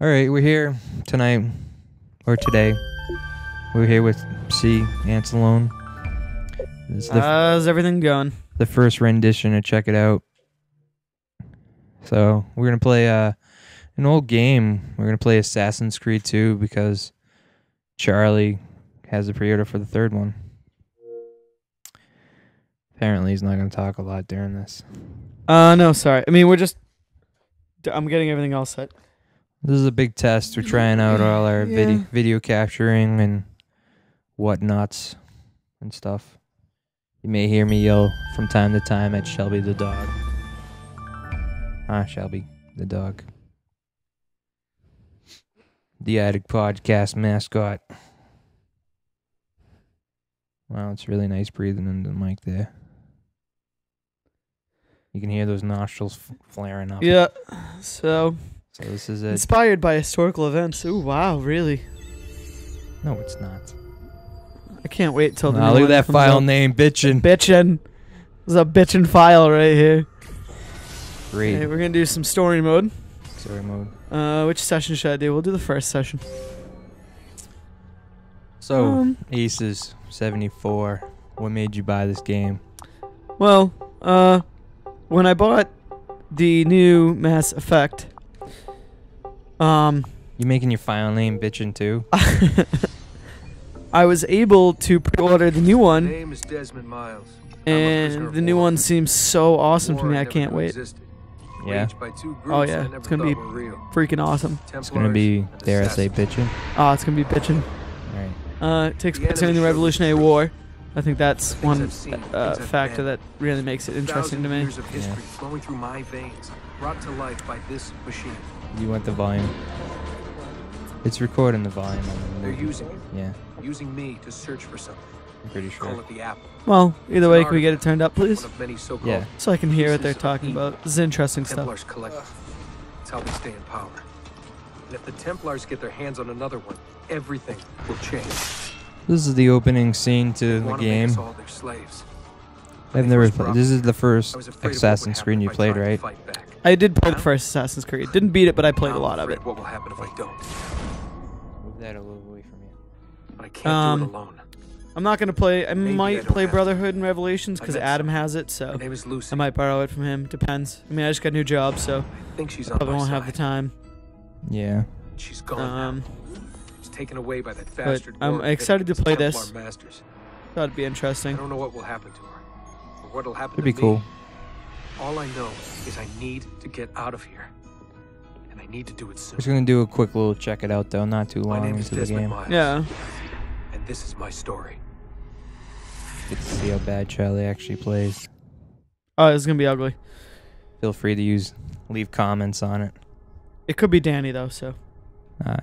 All right, we're here tonight or today. We're here with C. Ancelone. This is How's everything going? the first rendition to check it out. So we're gonna play uh, an old game. We're gonna play Assassin's Creed 2 because Charlie has a pre-order for the third one. Apparently, he's not gonna talk a lot during this. Uh, no, sorry. I mean, we're just. I'm getting everything all set. This is a big test. We're trying out all our video Yeah. video capturing and whatnots and stuff. You may hear me yell from time to time at Shelby the dog. Ah, Shelby the dog. The Attic Podcast mascot. Wow, it's really nice breathing into the mic there. You can hear those nostrils f- flaring up. Yeah. So So this is it. inspired by historical events. Ooh, wow, really? No, it's not. I can't wait till the. Wow, new look at that file out. name, bitchin'. Bitchin'. There's a bitchin' file right here. Great. Okay, we're gonna do some story mode. Story mode. Uh, which session should I do? We'll do the first session. So, Um, Aces 74. What made you buy this game? Well, uh, when I bought the new Mass Effect, um, You making your file name bitchin' too? I was able to pre-order the new My one, name is Desmond Miles. I'm a prisoner and the new one seems so awesome to me. I can't wait. existed. Yeah. Waged by two Oh, groups yeah, it's gonna be- thought were real. Freaking awesome. It's gonna be, Templars and dare I say, assassins. bitchin'? Oh, it's gonna be bitchin'. Alright. Uh, it takes The place during the Revolutionary War. I think that's one uh, factor that really makes it interesting to me. Years of history flowing through my veins, brought to life by this machine. You want the volume? It's recording the volume. on the They're using it, Yeah, using me to search for something. I'm pretty sure. Call sure. it the apple. Well, either way, can we get it turned up, please? One of many so-called Yeah. So I can hear what they're talking evil about. This is interesting stuff. Templars collect. It's how they stay in power. And if the Templars get their hands on another one, everything will change. This is the opening scene to They the game. all their slaves. I've never played. This is the first was afraid of what would Assassin's Creed you played, right? Fight back. I did play the first Assassin's Creed. Didn't beat it, but I played a lot of it. What will happen if I don't? Move that a little away from you. But I can't Um, do it alone. I'm not gonna play. I Maybe might don't play. Brotherhood and Revelations because Adam has it, so name is Lucy. I might borrow it from him. Depends. I mean, I just got a new job, so I think she's on probably my won't side. have the time. Yeah. She's gone Um. She's taken away by that bastard. I'm war excited to play this. Masters. that'd be interesting. I don't know what will happen to her, or what'll happen It'd to be cool. Me. All I know is I need to get out of here, and I need to do it soon. We're just gonna do a quick little check it out though, not too My long name is into the game. Miles. Yeah. And this is my story. Get to see how bad Charlie actually plays. Oh, it's gonna be ugly. Feel free to use leave comments on it. It could be Danny though, so Uh,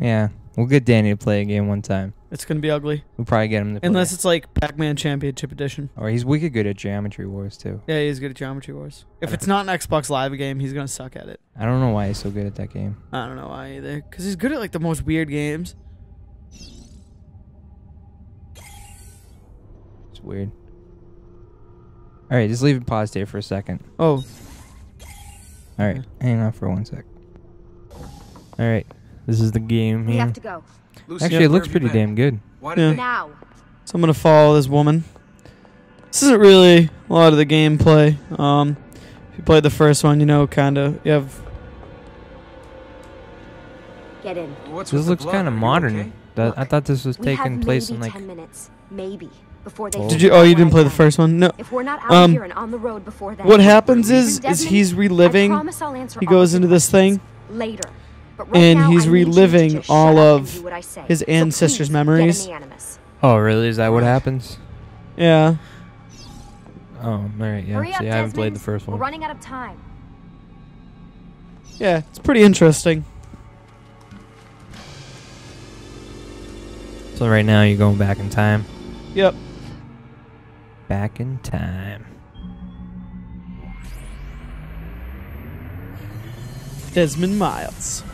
yeah, we'll get Danny to play a game one time. It's gonna be ugly. We'll probably get him to play. Unless it's like Pac-Man Championship Edition. or he's wicked good at Geometry Wars too. Yeah, he's good at Geometry Wars. If it's not an Xbox Live game, he's gonna suck at it. I don't know why he's so good at that game. I don't know why either. Cause he's good at like the most weird games. It's weird. All right, just leave it paused here for a second. Oh, All right, hang on for one sec. All right, this is the game We have to go. Lucy, Actually, it looks pretty been? damn good. Why Yeah. did they? Now. so I'm gonna follow this woman. This isn't really a lot of the gameplay. Um, if you played the first one, you know, kind of. You have. Get in. What's This with the looks blood? kind Are of you modern. okay? That, I Look, thought this was We have taking place in like. 10 minutes. Maybe. Before they Oh. Did you? Oh, you didn't play the first one? No. If we're not out Um, here and on the road before then. What happens is, is he's I reliving. promise I'll answer He goes into this thing, Later. But right and he's I need you to reliving all shut up and of do what I say. his ancestors' please, get memories. in the Animus. Oh, really? Is that what happens? Yeah. Oh, all right. Yeah. Hurry up, See, I haven't played the Desmond. first We're one. running out of time. Yeah, it's pretty interesting. So right now you're going back in time. Yep. Back in time. Desmond Miles.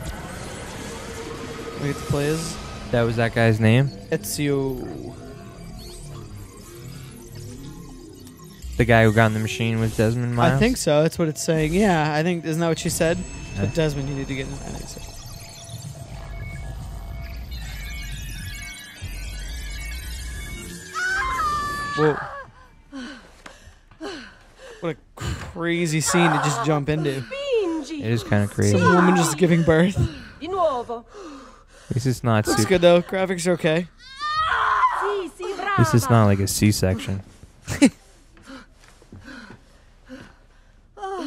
We get to play as That was that guy's name? Ezio. The guy who got in the machine was Desmond Miles? I think so. That's what it's saying. Yeah, I think. Isn't that what she said? Yeah. But Desmond, you need to get in that exit. Whoa. What a crazy scene to just jump into. It is kind of crazy. Some woman just giving birth. Di nuovo. This is not Looks super. good though. Graphics are okay. Sì, sì, brava. This is not like a C-section. It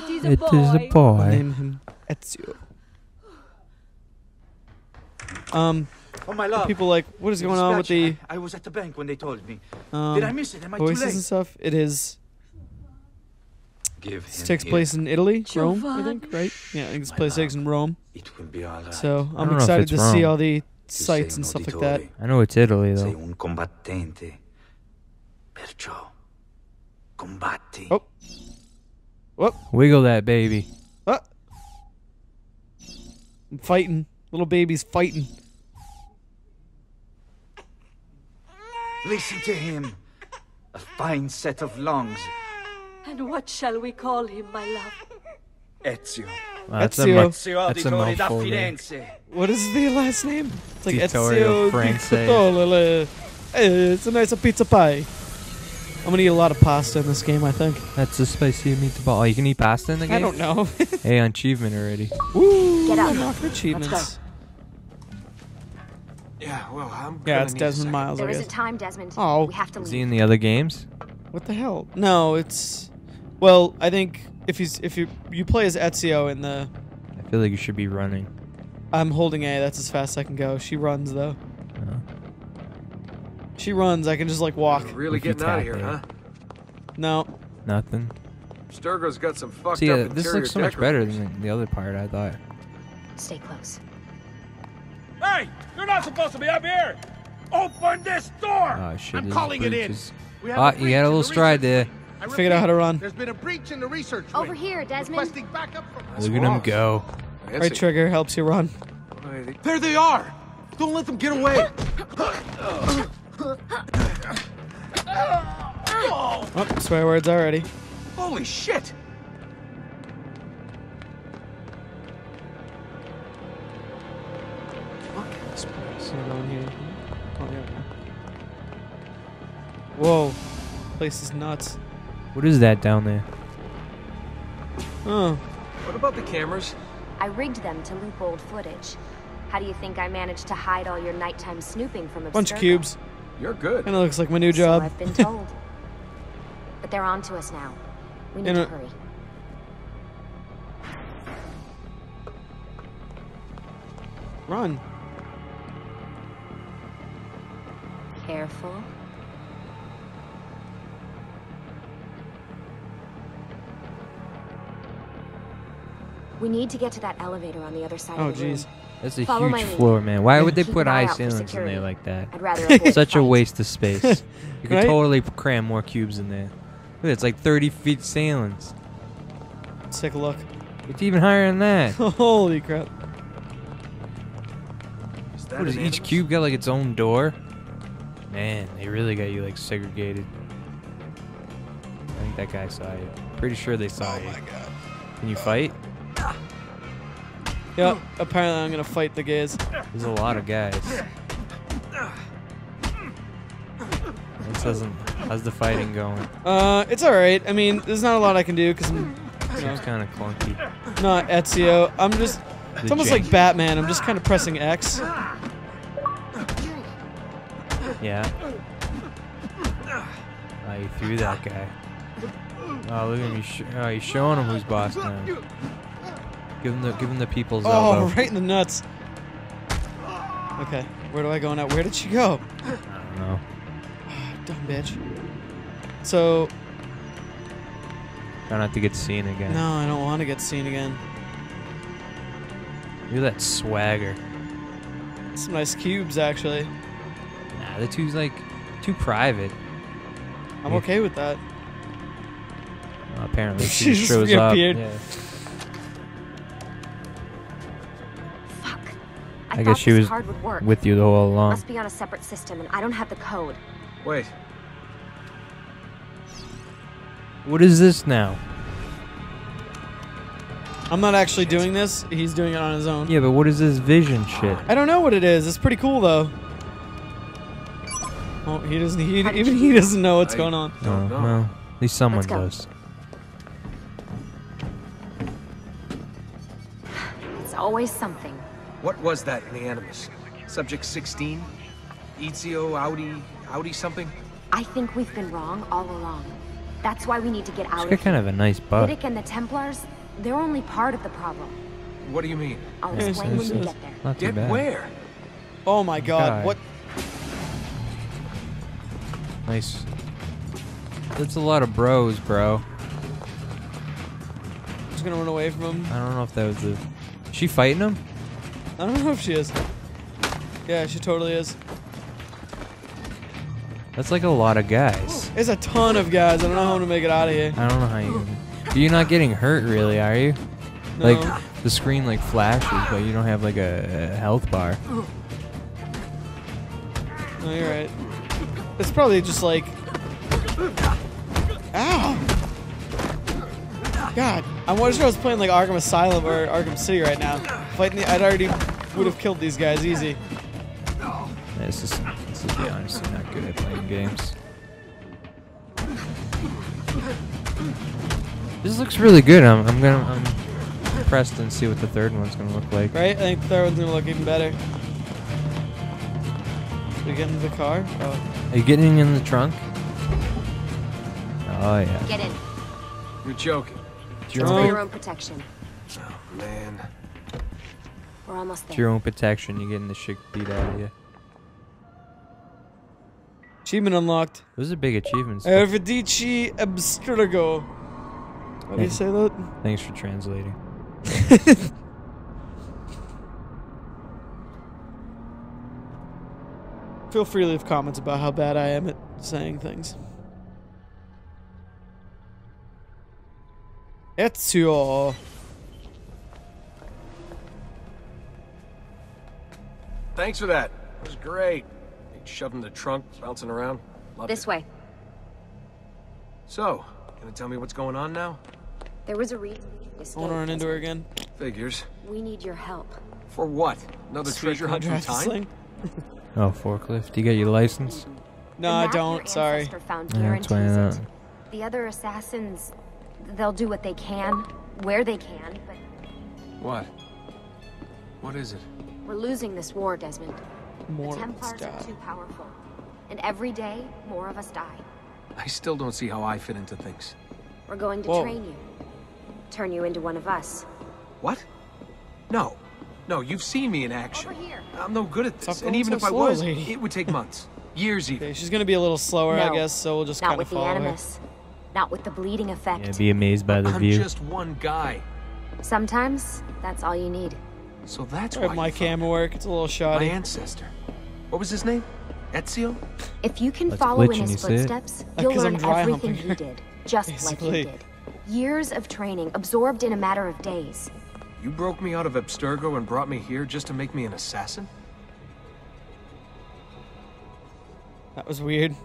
is a boy. is a boy. Name him Ezio. Um, Oh my love. people like, what is going on with the I, I was at the bank when they told me. um, Did I miss it? Am I too voices and stuff? It is. Give This takes here. place in Italy, Rome, I think, right? Yeah, I think this place takes in Rome. It will be all right. So I I'm know if excited it's to see Rome. all the Tu sights and stuff like that. I know it's Italy Sei though. un combattente. Perciò combatti. Oh. Wiggle that baby. Ah. I'm fighting. Little baby's fighting. Listen to him. A fine set of lungs. And what shall we call him, my love? Ezio. Wow, that's Ezio. mou- Ezio That's a Auditore da mouthful there. Firenze. What is the last name? It's like Vittorio Ezio Francese. It's a nice pizza pie. I'm gonna eat a lot of pasta in this game, I think. That's a spicy meatball. Oh, you can eat pasta in the game? I don't know. Hey, achievement already. Woo! Get up. Unlock for achievements. Yeah, well, I'm Yeah, it's Desmond second. Miles, I There guess. isn't time, Desmond. Oh. We have to Is he in the other games? What the hell? No, it's. Well, I think if he's if you you play as Ezio in the, I feel like you should be running. I'm holding A. That's as fast as I can go. She runs though. Uh, She runs. I can just like walk. We're really If getting out of here, it. huh? No, nothing. Sturgo's got some fucked See, up uh, this looks so much better than the other part. I thought. Stay close. Hey, you're not supposed to be up here. Open this door. Oh shit! I'm this calling it in. breach We have Ah, you breach got a little stride research there. Wing. I figured out how to run. There's been a breach in the research Over wing. here, Desmond. Requesting backup from. That's Look at him go. Fancy. right trigger helps you run. There they are. Don't let them get away. Oh, swear words already. Holy shit. this place. So here. Oh, there we go. Whoa, place is nuts. What is that down there? Oh, What about the cameras? I rigged them to loop old footage. How do you think I managed to hide all your nighttime snooping from a bunch of cubes. You're good. And it looks like my new So job. I've been told. but they're on to us now. We need You to know- hurry. Run. Careful. We need to get to that elevator on the other side Oh, of the room. jeez. That's a Follow huge floor, man. Why would they put an eye high ceilings in there like that? I'd rather avoid Such a waste of space. you could Right? totally cram more cubes in there. Look, it's like 30 feet ceilings. Let's take a look. It's even higher than that. Holy crap. Is that What does each cube got like its own door? Man, they really got you like segregated. I think that guy saw you. Pretty sure they saw oh you. Can you fight? Yep. Apparently, I'm gonna fight the gays. There's a lot of guys. This doesn't. How's the fighting going? Uh, it's all right. I mean, there's not a lot I can do because I'm Seems kind of clunky. not Ezio. I'm just. It's almost like Batman. I'm just kind of pressing X. Yeah. Oh, you threw that guy. Oh, look at him. He's, sh- oh, he's showing him who's boss now. Give him the give him the people's Oh, elbow. right in the nuts. Okay, where do I go now? Where did she go? I don't know. Dumb bitch. So, Try not to get seen again. no, I don't want to get seen again. Look at that swagger. Some nice cubes, actually. Nah, the two's like too private. I'm okay with that. Well, apparently, She she just shows up. reappeared. Yeah. I, I guess she was would work. With you the whole along. Must be on a separate system, and I don't have the code. Wait, What is this now? I'm not actually doing this. He's doing it on his own. Yeah, but what is this vision shit? I don't know what it is. It's pretty cool though. Oh, he doesn't. He, even he doesn't know what's I going on. Oh, Don't well, at least someone does. It's always something. What was that in the Animus? Subject 16? Ezio, Audi, Audi something? I think we've been wrong all along. That's why we need to get She's out got of kind here. of a nice butt. Vidic and the Templars, they're only part of the problem. What do you mean? I'll Yes, explain when we yes. get there. Not too Get bad. where? Oh my god! God. What? Nice. That's a lot of bros, bro. Just gonna run away from him. I don't know if that was the. She fighting him? I don't know if she is. Yeah, she totally is. That's like a lot of guys. There's a ton of guys. I don't know how to make it out of here. I don't know how you. You're not getting hurt, really, are you? No. Like the screen like flashes, but you don't have like a, a health bar. No, you're right. It's probably just like. Ow! God, I wish I was playing like Arkham Asylum or Arkham City right now. Fighting, the, I'd already would have killed these guys easy. This is this is be honestly not good at playing games. This looks really good. I'm I'm gonna I'm impressed and see what the third one's gonna look like. Right? I think the third one's gonna look even better. We get into the car? Oh. Are you getting in the trunk? Oh yeah. Get in. You're joking. It's It's your, for own, your own protection. Oh, man. We're almost it's there. your own protection. You're getting the shit beat out of you. Achievement unlocked. Those are big achievements. Ervidici Abstergo. How do you say that? Thanks for translating. Feel free to leave comments about how bad I am at saying things. Ezio. Thanks for that. It was great. Big Shoving the trunk, bouncing around. Loved This it. way. So, gonna tell me what's going on now? There was a reason. I want to run into her again. Figures. We need your help. For what? Another Street treasure hunt from contract time? sling. Oh, forklift. Do you get your license? No, I don't. Sorry. ancestor Found Yeah, that's why guarantees not. The other assassins, they'll do what they can, where they can, but What? What is it? we're losing this war, Desmond. More the Templars stuff. are too powerful. And every day, more of us die. I still don't see how I fit into things. We're going to Whoa. train you. Turn you into one of us. What? No. No, you've seen me in action. Over here. I'm no good at this. And even so if I was, it would take months. Years even. Okay, she's gonna be a little slower, I guess. So we'll just kind of with the follow her. Animus. Not with the bleeding effect. Yeah, be amazed by the I'm view. just one guy. Sometimes, that's all you need. So that's why my you found camera work. It's a little my ancestor. What was his name? Ezio? If you can Let's follow in his you it. footsteps, you'll 'cause learn everything humping he did, just like Basically. he did. Years of training, absorbed in a matter of days. You broke me out of Abstergo and brought me here just to make me an assassin? That was weird.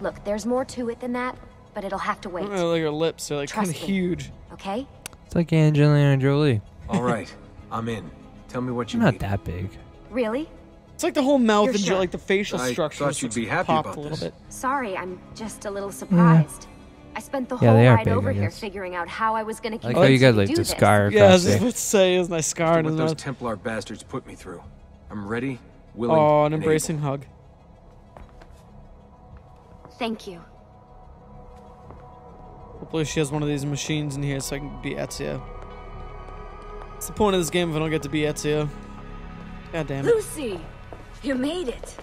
Look, there's more to it than that, but it'll have to wait. don't like her lips. They're like kind of huge. Okay? It's like Angelina Jolie. All right, I'm in. Tell me what you She's not need. that big. Really? It's like the whole mouth You're and sure? like the facial I structure. thought you'd be happy popped about a little this. bit. Sorry, I'm just a little surprised. I spent the Yeah, whole they are ride big, over here figuring out how I was gonna I like convince how you got to like do the this. scar Yeah, I across was just there. about to say, is my scar in What those. Templar bastards put me through. I'm ready, oh, willing, Oh, an and embracing able. hug. Thank you. Hopefully she has one of these machines in here so I can be Ezio. What's the point of this game if I don't get to be Ezio? God damn it. Lucy, you made it.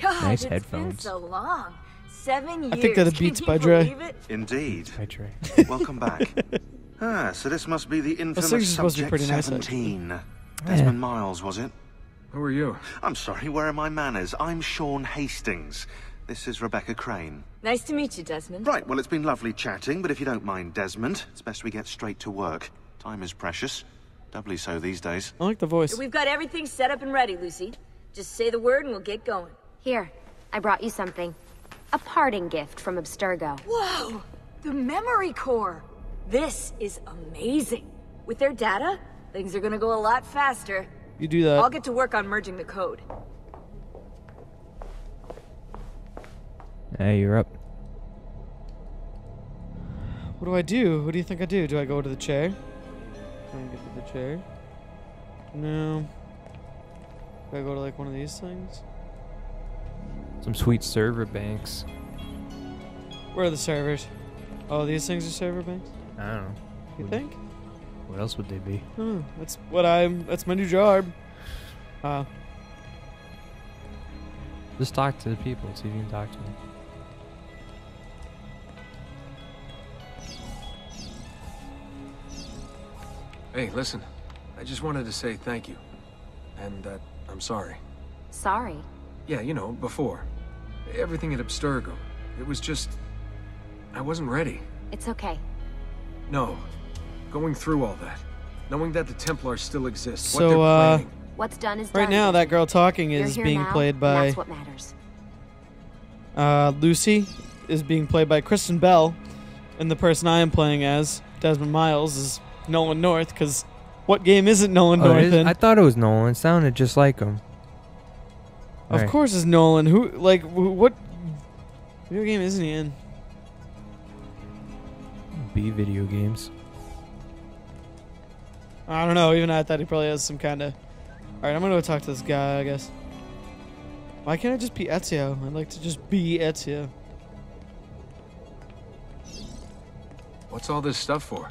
God, Nice it's headphones. been so long. Seven years. I think they're the Can Beats by Dre. it? Indeed. By Dre. Welcome back. ah, so this must be the things infamous are supposed to be Subject pretty nice, actually. 17. Desmond Miles, was it? Who are you? I'm sorry, where are my manners? I'm Sean Hastings. This is Rebecca Crane. Nice to meet you, Desmond. Right, well, it's been lovely chatting, but if you don't mind, Desmond, it's best we get straight to work. Time is precious. Doubly so these days. I like the voice. We've got everything set up and ready, Lucy. Just say the word and we'll get going. Here, I brought you something. A parting gift from Abstergo. Whoa! The memory core! This is amazing. With their data, things are gonna go a lot faster. You do that. I'll get to work on merging the code. Hey, you're up. What do I do? What do you think I do? Do I go to the chair? Try and get to the chair. No. Do I go to like one of these things? Some sweet server banks. Where are the servers? Oh, these things are server banks. I don't know. You Would- think? What else would they be? Hmm, that's what I'm. That's my new job. Uh, Just talk to the people. See if you can talk to them. Hey, listen. I just wanted to say thank you. And that I'm sorry. Sorry. Yeah, you know, before. Everything at Abstergo. It was just... I wasn't ready. It's okay. No. Going through all that. Knowing that the Templars still exist. what So, they're uh, planning. What's done is right done. now, that girl talking is being now, played by That's what matters. uh, Lucy. Is being played by Kristen Bell, and the person I am playing as Desmond Miles is Nolan North. Because what game isn't Nolan Oh, North is? in? I thought it was Nolan. It sounded just like him. of Alright. course, it's Nolan. Who like wh- what video game isn't he in? B video games. I don't know. Even I thought he probably has some kind of. All right, I'm gonna go talk to this guy. I guess. Why can't I just be Ezio? I'd like to just be Ezio. What's all this stuff for?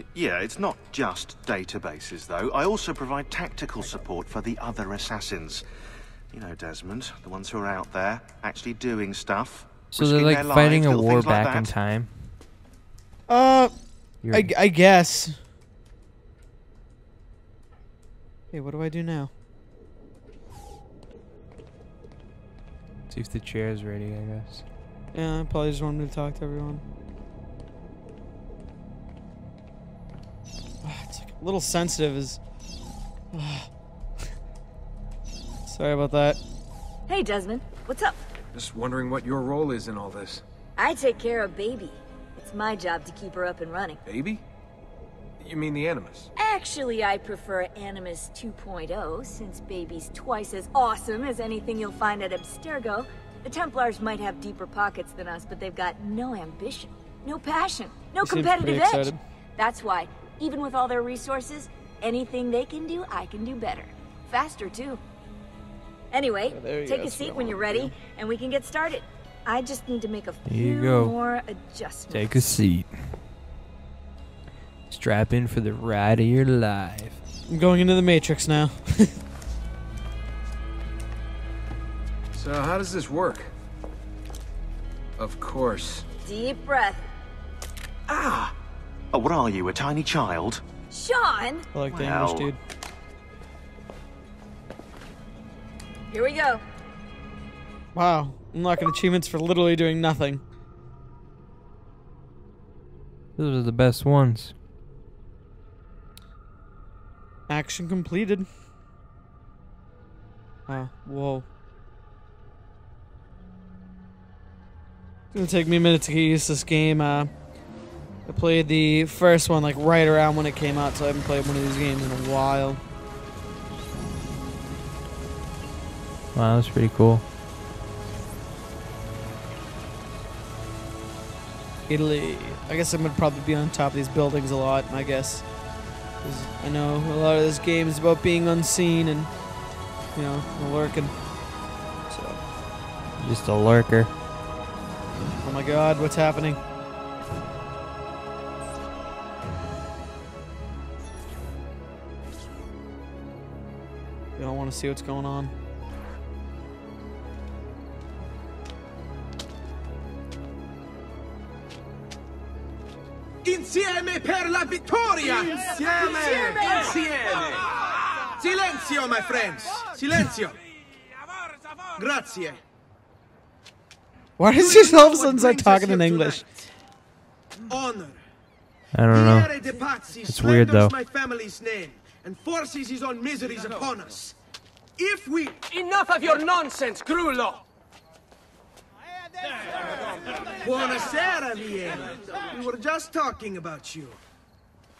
Y- Yeah, it's not just databases, though. I also provide tactical support for the other assassins. You know, Desmond, the ones who are out there, actually doing stuff. So they're like fighting lives, a war things like back in time. Uh, I, I guess. Hey, what do I do now? see if the chair's ready. I guess. Yeah, I probably just wanted to talk to everyone. A little sensitive. Is. Sorry about that. Hey, Desmond, what's up? Just wondering what your role is in all this. I take care of Baby. It's my job to keep her up and running. Baby? You mean the Animus? Actually, I prefer Animus 2.0, since Baby's twice as awesome as anything you'll find at Abstergo. The Templars might have deeper pockets than us, but they've got no ambition, no passion, no He competitive pretty edge. excited. That's why, even with all their resources, anything they can do, I can do better. Faster, too. Anyway, take a that's what I seat when you're ready, do. and we can get started. I just need to make a There few go. more adjustments. Take a seat. Strap in for the ride of your life. I'm going into the Matrix now. So how does this work? Of course. Deep breath. Ah! Oh, what are you, a tiny child? Sean, I like the Well. English dude. here we go. Wow, unlocking achievements for literally doing nothing. Those are the best ones. Action completed. Oh, whoa. It's gonna take me a minute to get used to this game. Uh, I played the first one like right around when it came out, so I haven't played one of these games in a while. Wow, that's pretty cool. Italy. I guess I'm gonna probably be on top of these buildings a lot. I guess I know a lot of this game is about being unseen and you know lurking. So, Just a lurker. oh my God, what's happening? Want to see what's going on. Insieme per la vittoria! Insieme! Insieme! Silenzio, my friends! Silenzio! Grazie. Why does he all of a sudden start talking in English? Honor. I don't know. Vieri de Pazzi It's weird, though. my family's name and forces his own miseries upon us. If we Enough of your nonsense, Grullo! Buonasera, Vieri. We were just talking about you.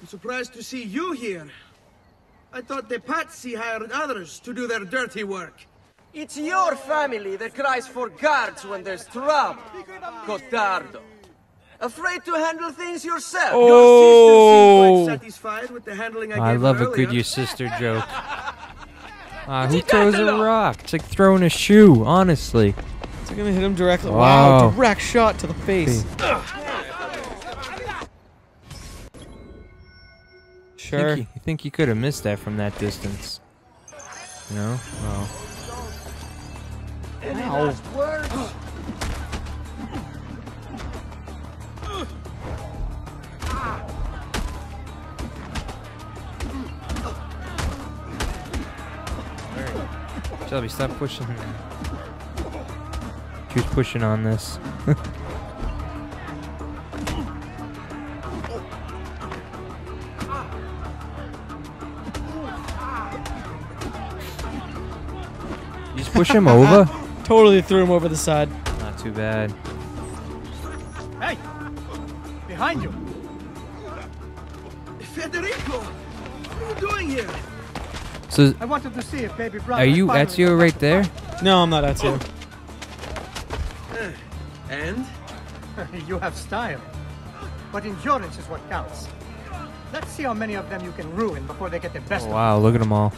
I'm surprised to see you here. I thought the Pazzi hired others to do their dirty work. It's your family that cries for guards when there's trouble. Cotardo. Afraid to handle things yourself. Oh. Quite satisfied with the handling I, I gave love her a good earlier. your sister joke. Ah, who throws a rock? It's like throwing a shoe, honestly. It's gonna hit him directly. Wow. Wow, direct shot to the face. Sure. Think you, you think you could have missed that from that distance? No? Oh. Ow. Shelby, stop pushing. She's pushing on this. just push him over? Totally threw him over the side. Not too bad. So, I wanted to see if baby brother are you finally Ezio right there? No, I'm not Ezio. And? you have style. But endurance is what counts. Let's see how many of them you can ruin before they get the best Oh, wow, look at them all.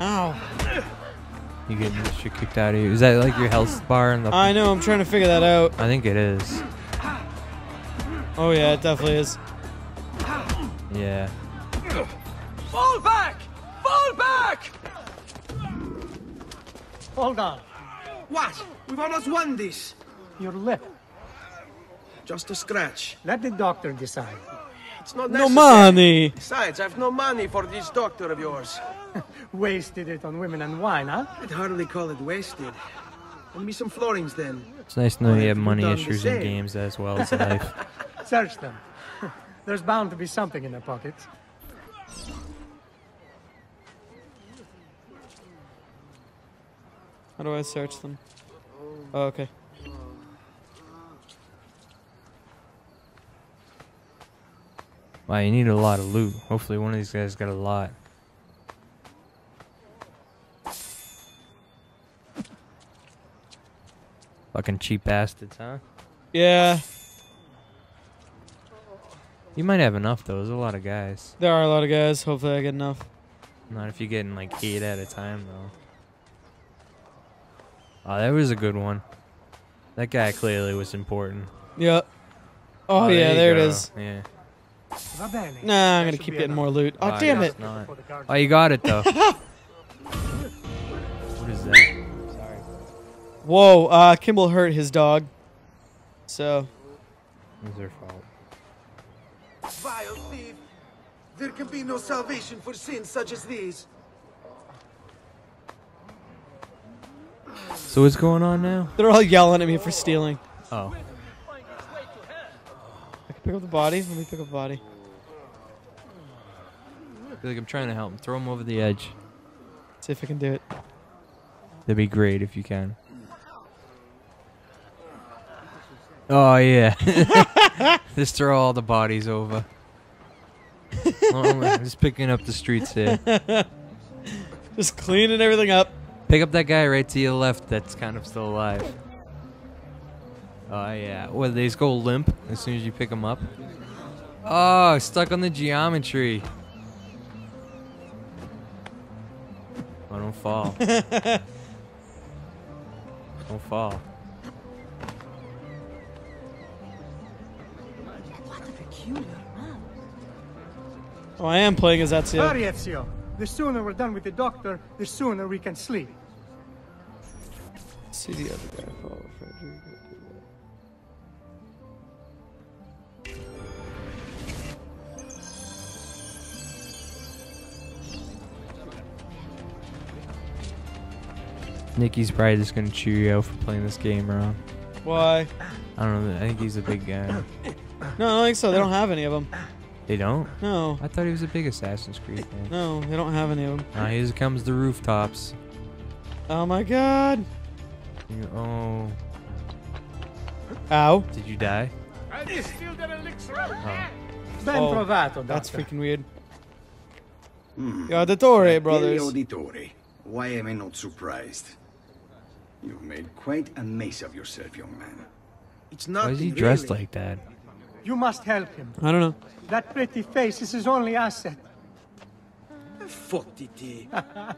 Ow. You getting this shit kicked out of you. Is that like your health bar in the I know, I'm trying to figure that out. I think it is. Oh yeah, it definitely is. Yeah. Fall back! Fall back! Hold on. What? We've almost won this. Your lip. Just a scratch. Let the doctor decide. It's not No money. Besides, I've no money for this doctor of yours. Wasted it on women and wine, huh? I'd hardly call it wasted. Lend me some florins then. It's nice to know you have money issues in games as well as life. Search them. There's bound to be something in their pockets. How do I search them? Oh, okay. Wow, you need a lot of loot. Hopefully one of these guys got a lot. Fucking cheap bastards, huh? Yeah, You might have enough though. There's a lot of guys. there are a lot of guys. Hopefully, I get enough. Not if you're getting like eight at a time though. Oh, that was a good one. That guy clearly was important. Yep. Oh, oh, there yeah, you there it is. Yeah. Va bene. Nah, I'm gonna keep getting more loot. Oh, Oh, damn yeah, it. it's not. For the guards. Oh, you got it though. what is that? Sorry. Whoa, uh, Kimball hurt his dog. So, It's their fault. Vile thief! There can be no salvation for sins such as these. So what's going on now? they're all yelling at me for stealing. Oh. Pick up the body. Let me pick up the body. I feel like I'm trying to help him. Throw him over the edge. See if I can do it. That'd be great if you can. Oh yeah. Just throw all the bodies over. Oh, I'm just picking up the streets here. Just cleaning everything up. Pick up that guy right to your left that's kind of still alive. Oh yeah. Well, they just go limp as soon as you pick them up. Oh, stuck on the geometry. Oh, don't fall. don't fall. Oh, I am playing as Ezio. Hurry, Ezio. The sooner we're done with the doctor, the sooner we can sleep. See the other guy oh, follow Federico. Nikki's probably just gonna chew you out for playing this game wrong. Why? I don't know. I think he's a big guy. No, I don't think so. They don't have any of them. They don't? No. I thought he was a big Assassin's Creed fan. No, they don't have any of them. Now here comes the rooftops. Oh my god. You- Oh, Ow. did you die? I distilled an elixir of Oh. Ben Oh, trovato, That's freaking weird. Hmm. Yo, Dottore, Fratelli brothers. Auditore. Why am I not surprised? You've made quite a mess of yourself, young man. It's not. Why not is he dressed like that? You must help him. I don't know. That pretty face is his only asset. Fottiti.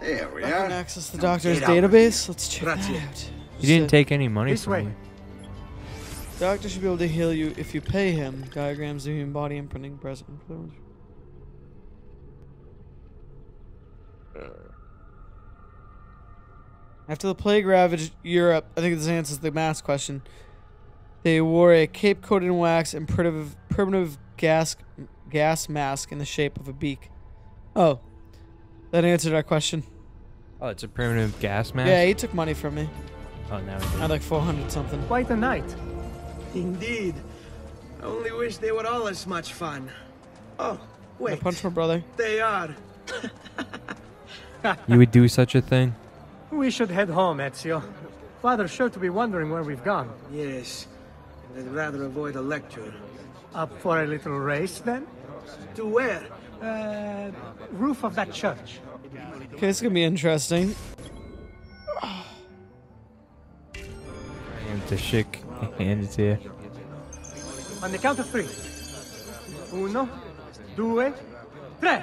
There we I are. can access the Now doctor's get out of database. Let's check Grazie. that out. He didn't Said- take any money This from way. you. Doctor should be able to heal you if you pay him. Diagrams of human body imprinting present. After the plague ravaged Europe, I think this answers the mask question. They wore a cape coated in wax and primitive, primitive gas gas mask in the shape of a beak. Oh, that answered our question. Oh, it's a primitive gas mask. Yeah, he took money from me. Oh, now I had like 400 something. Quite a night. Indeed. I only wish they were all as much fun. Oh, wait. I wait. punched my brother. They are. You would do such a thing? We should head home, Ezio. Father's sure to be wondering where we've gone. Yes. And I'd rather avoid a lecture. Up for a little race, then? To where? Uh, roof of that church. Okay, this is gonna be interesting. And the chic hand it to you. On the count of three. Uno, due, tre.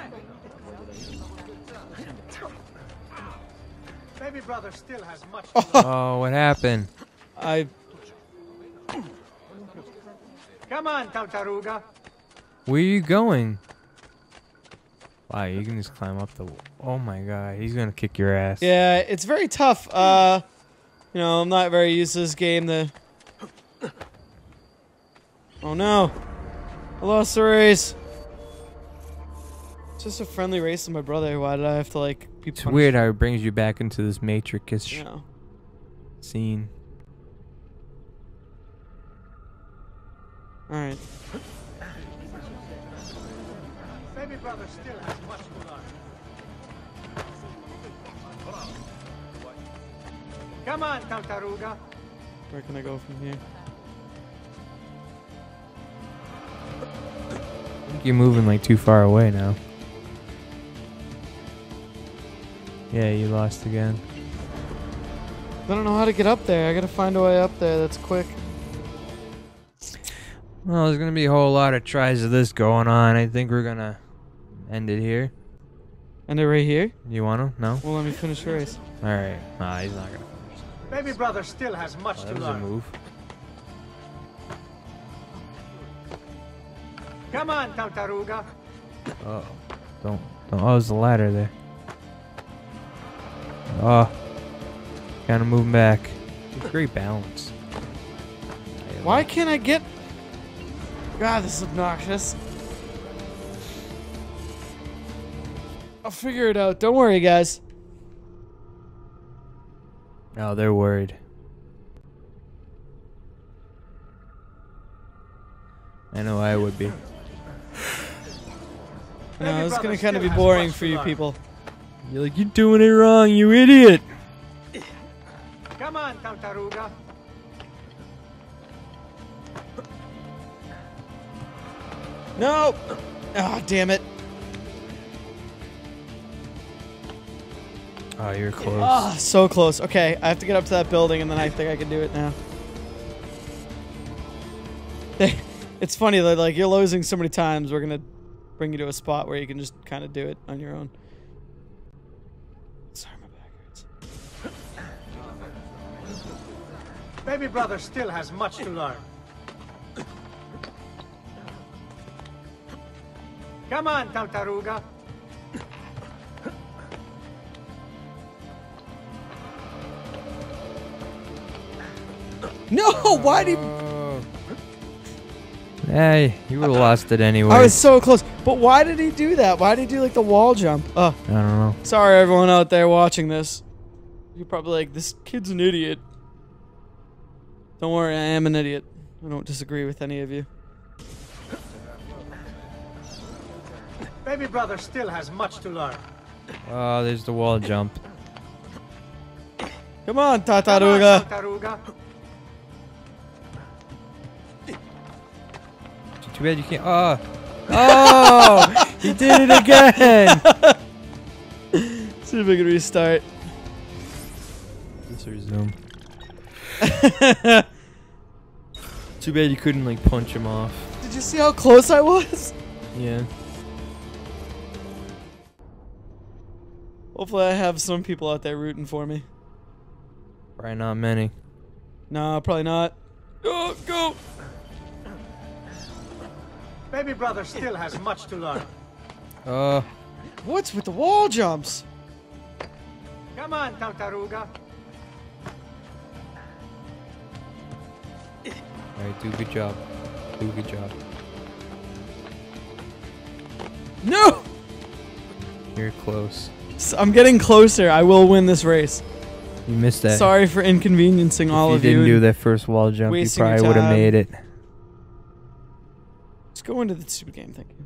Baby brother still has much. Oh, what happened? I Come on, Tartaruga. Where are you going? Wow, you can just climb up the. Oh my god, he's gonna kick your ass. yeah, it's very tough. Uh, you know, I'm not very used to this game. The oh no, I lost the race. It's just a friendly race with my brother. Why did I have to like be It's punished? weird how it brings you back into this matrix You know. scene. All right. Baby brother still has much to learn. Come on, Tartaruga. Where can I go from here? I think you're moving like too far away now. Yeah, you lost again. I don't know how to get up there. I gotta find a way up there that's quick. Well, there's gonna be a whole lot of tries of this going on. I think we're gonna end it here. End they're right here. You wanna? No. Well, let me finish the race. All right. Nah, he's not gonna. Baby brother still has much Oh, to that was a move. Come on, Tartaruga. Oh, don't, don't. Oh, there's a ladder there. Ah. Oh, kind of moving back. Great balance. Why can't I get? God, this is obnoxious. I'll figure it out. Don't worry, guys. Oh, they're worried. I know I would be. No, it's gonna kind of be boring for you people. You're like, you're doing it wrong, you idiot. Come on, Tartaruga. No. Ah, damn it. Oh, you're close. Ah, so close. Okay, I have to get up to that building, and then I think I can do it now. it's funny that like you're losing so many times. We're gonna bring you to a spot where you can just kind of do it on your own. Baby brother still has much to learn. Come on, Tartaruga. No, why did Hey, you would have lost it anyway. I was so close. But why did he do that? Why did he do like the wall jump? Oh, I don't know. sorry everyone out there watching this. You're probably like, this kid's an idiot. Don't worry, I am an idiot. I don't disagree with any of you. Baby brother still has much to learn. Oh, there's the wall jump. Come on, Come on, Tartaruga. Tartaruga. Too bad you can't. Oh, oh, he did it again. See if we can restart. Let's resume. Too bad you couldn't like punch him off. Did you see how close I was? Yeah. Hopefully, I have some people out there rooting for me. Probably not many. No, probably not. Go, go. Baby brother still has much to learn. Uh, What's with the wall jumps? Come on, Tartaruga. Alright, do a good job. Do a good job. No! You're close. I'm getting closer. I will win this race. You missed that. Sorry for inconveniencing all of you You didn't do that first wall jump, you probably would have made it. Let's go into the stupid game. Thank you.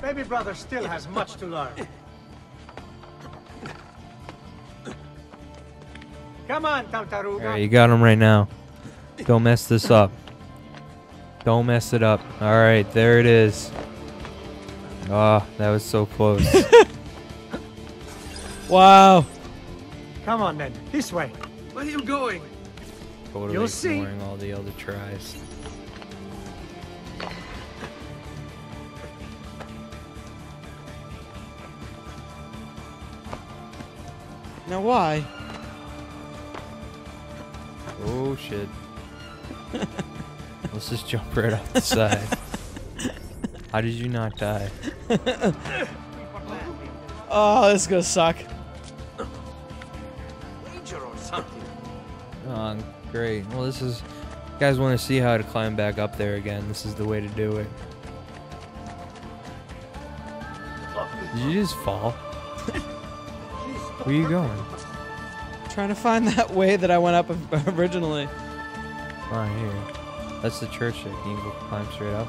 Baby brother still has much to learn. Come on, Tartaruga. Alright, you got him right now. Don't mess this up. Don't mess it up. Alright, there it is. Oh, that was so close. Wow. Come on then, this way. Where are you going? totally You'll see. all the other tries. Now why? Oh shit. Let's just jump right off the side. How did you not die? Oh, this is gonna suck. Danger or something. Oh, great. Well, this is. You guys want to see how to climb back up there again? This is the way to do it. Did you just fall? Where are you going? Trying to find that way that I went up originally. Right here. That's the church that you can climb straight up.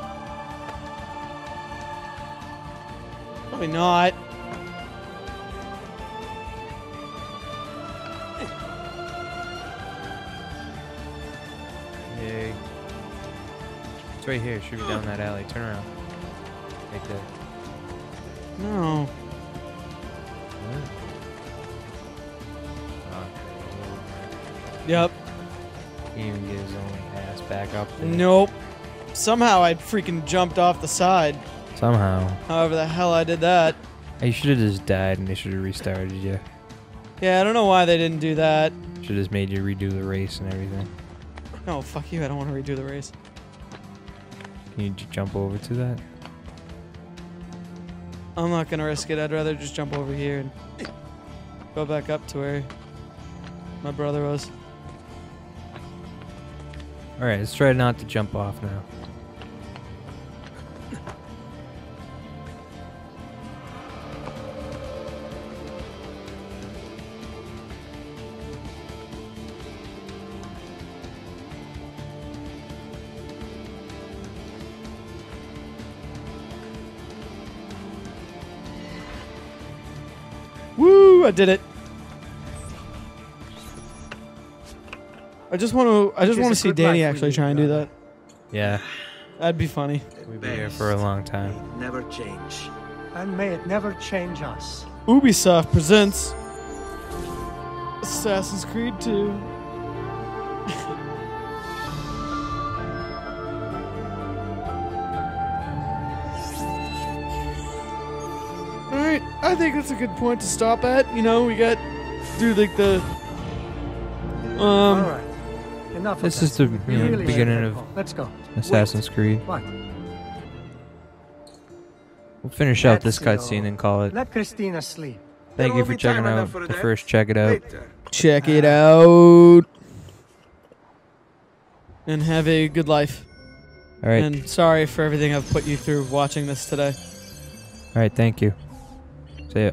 Probably not. Yay. It's right here. It should be down that alley. Turn around. Right that. No. Yep. He even get his own ass back up there. Nope. Somehow I freaking jumped off the side. Somehow. However the hell I did that. You should have just died and they should have restarted you. Yeah, I don't know why they didn't do that. Should have just made you redo the race and everything. No, fuck you. I don't want to redo the race. Can you jump over to that? I'm not gonna risk it. I'd rather just jump over here and go back up to where my brother was. Alright, let's try not to jump off now. Woo! I did it. I just want to. I just want to see Danny actually try and do that. Yeah, That'd be funny. we've been here for a long time. Never change. And may it never change us. Ubisoft presents Assassin's Creed 2. Alright, I think that's a good point to stop at. You know, we got do like the um All right. Enough This of is the you know, really beginning of. Let's go. Assassin's Creed. What? We'll finish out Let's this cutscene and call it. Let Christina sleep. Thank you for checking out the first. Check it out. Check it out. And have a good life. All right. And sorry for everything I've put you through watching this today. All right. Thank you. See ya.